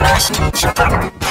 Podcast Japan.